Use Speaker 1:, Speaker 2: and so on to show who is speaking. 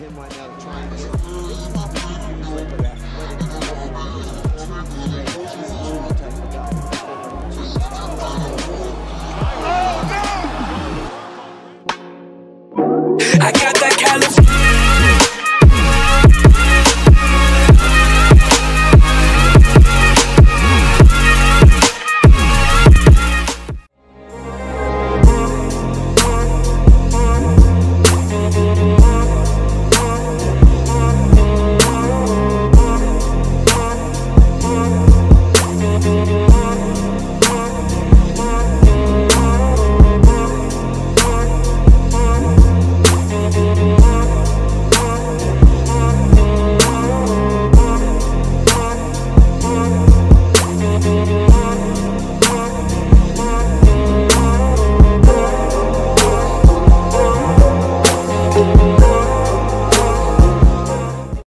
Speaker 1: him right now to.
Speaker 2: I got that California.
Speaker 3: Oh,